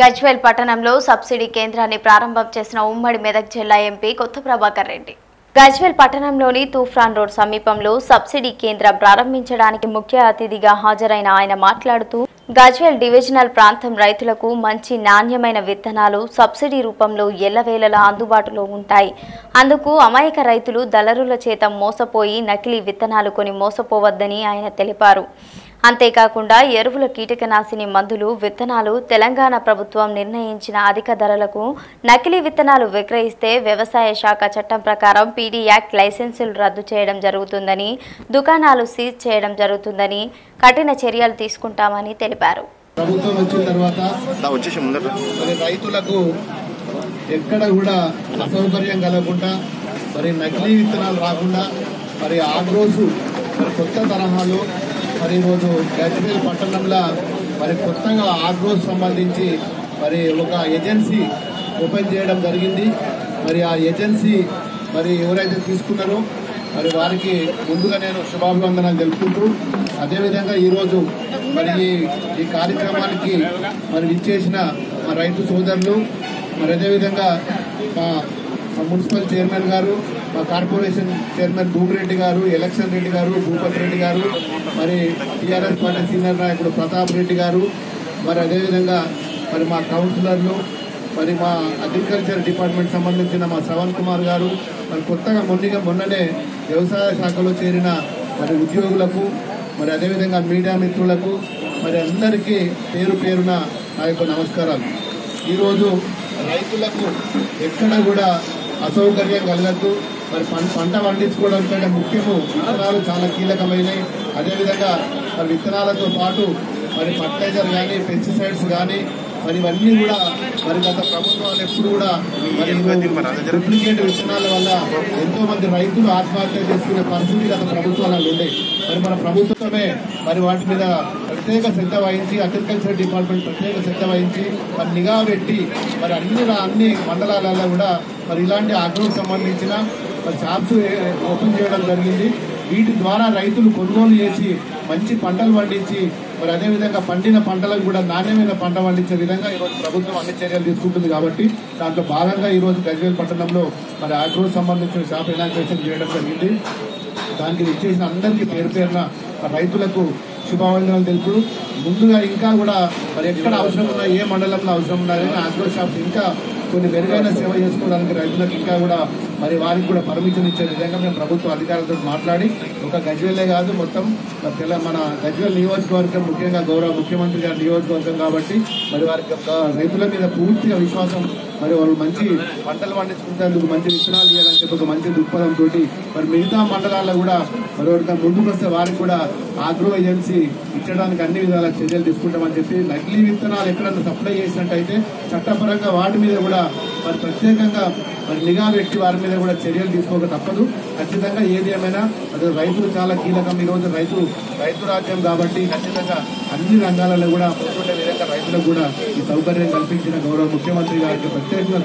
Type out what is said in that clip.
గజ్వేల్ పట్టణంలో సబ్సిడీ కేంద్రాన్ని ప్రారంభం చేసిన ఉమ్మడి మెదక్ జిల్లా ఎంపీ కొత్త ప్రభాకర్ రెడ్డి. గజ్వేల్ పట్టణంలోని తూఫ్రాన్ రోడ్ సమీపంలో సబ్సిడీ కేంద్రం ప్రారంభించడానికి ముఖ్య అతిథిగా హాజరైన ఆయన మాట్లాడుతూ గజ్వేల్ డివిజనల్ ప్రాంతం రైతులకు మంచి నాణ్యమైన విత్తనాలు సబ్సిడీ రూపంలో ఎల్లవేళలా అందుబాటులో ఉంటాయి. అందుకు అమాయక రైతులు దళరుల చేత మోసపోయి నకిలీ విత్తనాలు కొని మోసపోవద్దని ఆయన తెలిపారు. అంతేకాకుండా ఎరువుల కీటకనాశిని మందులు విత్తనాలు తెలంగాణ ప్రభుత్వం నిర్ణయించిన అధిక ధరలకు నకిలీ విత్తనాలు విక్రయిస్తే వ్యవసాయ శాఖ చట్టం ప్రకారం పీడీ యాక్ట్ లైసెన్సులు రద్దు చేయడం జరుగుతుందని దుకాణాలు సీజ్ చేయడం జరుగుతుందని కఠిన చర్యలు తీసుకుంటామని తెలిపారు. ప్రభుత్వం వచ్చిన తర్వాత రైతులకు ఎక్కడ కూడా అసౌకర్యం కలగకుండా మరి నకిలీ విత్తనాలు రాకుండా మరి ఆగ్రోసు మరి కొత్త తరహాలో మరి ఈరోజు గజ్వేల్ పట్టణంలో మరి కొత్తగా ఆగ్రోస్ సంబంధించి మరి ఒక ఏజెన్సీ ఓపెన్ చేయడం జరిగింది. మరి ఆ ఏజెన్సీ మరి ఎవరైతే తీసుకున్నారో మరి వారికి ముందుగా నేను శుభాభివందనాలు తెలుపుకుంటూ అదేవిధంగా ఈరోజు మరి ఈ- ఈ కార్యక్రమానికి మరి ఇచ్చేసిన మా రైతు సోదరులు మరి అదేవిధంగా మా మా మున్సిపల్ చైర్మన్ గారు మా కార్పొరేషన్ చైర్మన్ భూమిరెడ్డి గారు ఎలక్షన్ రెడ్డి గారు భూపత్ రెడ్డి గారు మరి టీఆర్ఎస్ పార్టీ సీనియర్ నాయకుడు ప్రతాప్ రెడ్డి గారు మరి అదేవిధంగా మరి మా కౌన్సిలర్లు మరి మా అగ్రికల్చర్ డిపార్ట్మెంట్ సంబంధించిన మా శ్రవణ్ కుమార్ గారు మరి కొత్తగా మొన్నగా మొన్ననే వ్యవసాయ శాఖలో చేరిన మరి ఉద్యోగులకు మరి అదేవిధంగా మీడియా మిత్రులకు మరి అందరికీ పేరు పేరున నా యొక్క నమస్కారాలు. ఈరోజు రైతులకు ఎక్కడ కూడా అసౌకర్యం కలగద్దు. మరి పంట పండించుకోవడం కంటే ముఖ్యము విత్తనాలు చాలా కీలకమైనవి. అదేవిధంగా మరి విత్తనాలతో పాటు మరి ఫర్టిలైజర్ కానీ పెస్టిసైడ్స్ కానీ మరి ఇవన్నీ కూడా మరి గత ప్రభుత్వాలు ఎప్పుడు కూడా మరి డూప్లికేట్ విత్తనాల వల్ల ఎంతో మంది రైతులు ఆత్మహత్య చేసుకునే పరిస్థితి గత ప్రభుత్వాలు ఉండే. మరి మన ప్రభుత్వమే మరి వాటి మీద ప్రత్యేక శ్రద్ధ వహించి అగ్రికల్చర్ డిపార్ట్మెంట్ ప్రత్యేక శ్రద్ధ వహించి మరి నిఘా పెట్టి మరి అన్ని అన్ని మండలాలలో కూడా మరి ఇలాంటి ఆగ్రహం సంబంధించిన మరి షాప్స్ ఓపెన్ చేయడం జరిగింది. వీటి ద్వారా రైతులు కొనుగోలు చేసి మంచి పంటలు పండించి మరి అదేవిధంగా పండిన పంటలకు కూడా నాణ్యమైన పంట పండించే విధంగా ఈరోజు ప్రభుత్వం అన్ని చర్యలు తీసుకుంటుంది కాబట్టి దాంట్లో భాగంగా ఈరోజు గజ్వేల్ పట్టణంలో మరి ఆగ్రో సంబంధించిన షాప్ ఇనాగ్రేషన్ చేయడం జరిగింది. దానికి ఇచ్చేసిన అందరికీ పేరు పేరున రైతులకు శుభావందనాలు తెలుపు ముందుగా ఇంకా కూడా మరి ఎక్కడ అవసరం ఉన్నా ఏ మండలంలో అవసరం ఉన్నా కానీ ఆగ్రో షాప్స్ ఇంకా కొన్ని మెరుగైన సేవ చేసుకోవడానికి రైతులకు ఇంకా కూడా మరి వారికి కూడా పర్మిషన్ ఇచ్చే విధంగా మేము ప్రభుత్వ అధికారులతో మాట్లాడి ఒక గజ్వేలే కాదు మొత్తం తెల మన గజ్వేల్ నియోజకవర్గం ముఖ్యంగా గౌరవ ముఖ్యమంత్రి గారి నియోజకవర్గం కాబట్టి మరి వారి రైతుల మీద పూర్తిగా విశ్వాసం మరి వాళ్ళు మంచి పంటలు పండించుకుంటేందుకు మంచి విత్తనాలు ఇవ్వాలని చెప్పి ఒక మంచి దృక్పథం తోటి మరి మిగతా మండలాల్లో కూడా మరి ఒకటి ముందుకు వస్తే వారికి కూడా ఆగ్రో ఏజెన్సీ ఇచ్చడానికి అన్ని విధాల చర్యలు తీసుకుంటామని చెప్పి నకిలీ విత్తనాలు ఎక్కడన్నా సప్లై చేసినట్టయితే చట్టపరంగా వాటి మీద కూడా మరి ప్రత్యేకంగా మరి నిఘా పెట్టి వారి మీద కూడా చర్యలు తీసుకోక తప్పదు. ఖచ్చితంగా ఏది ఏమైనా అది రైతులు చాలా కీలకం. ఈరోజు రోజు రైతు రైతు రాజ్యం కాబట్టి ఖచ్చితంగా అన్ని రంగాలలో కూడా ముందుండే విధంగా రైతులకు కూడా ఈ సౌకర్యం కల్పించిన గౌరవ ముఖ్యమంత్రి గారికి ప్రత్యేకంగా